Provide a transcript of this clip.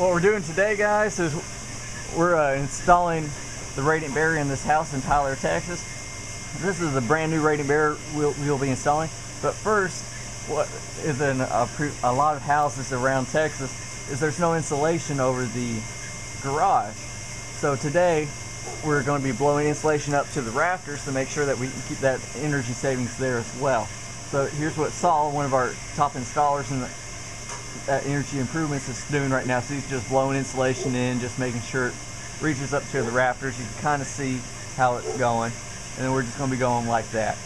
What we're doing today, guys, is we're uh, installing the radiant barrier in this house in Tyler, Texas. This is a brand new radiant barrier we'll, we'll be installing. But first, what is in a, a lot of houses around Texas is there's no insulation over the garage. So today, we're going to be blowing insulation up to the rafters to make sure that we can keep that energy savings there as well. So here's what Saul, one of our top installers in the uh, energy improvements is doing right now. So he's just blowing insulation in, just making sure it reaches up to the rafters. You can kind of see how it's going. And then we're just going to be going like that.